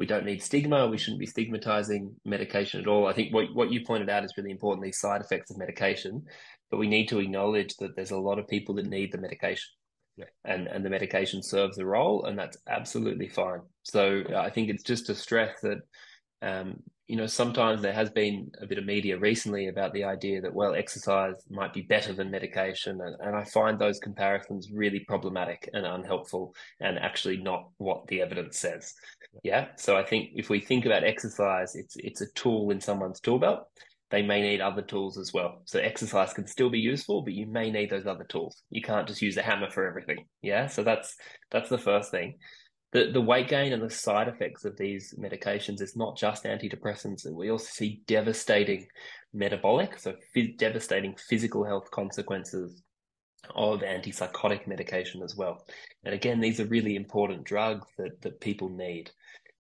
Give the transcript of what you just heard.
we don't need stigma. We shouldn't be stigmatizing medication at all. I think what, what you pointed out is really important these side effects of medication, but we need to acknowledge that there's a lot of people that need the medication. Yeah. And, and the medication serves a role, and that's absolutely fine. So I think it's just to stress that um, you know, sometimes there has been a bit of media recently about the idea that, well, exercise might be better than medication. And, and I find those comparisons really problematic and unhelpful and actually not what the evidence says. Yeah. So I think if we think about exercise, it's, it's a tool in someone's tool belt. They may need other tools as well. So exercise can still be useful, but you may need those other tools. You can't just use a hammer for everything. Yeah. So that's, that's the first thing the, the weight gain and the side effects of these medications is not just antidepressants. We also see devastating metabolic, so f- devastating physical health consequences of antipsychotic medication as well. And again, these are really important drugs that, that people need.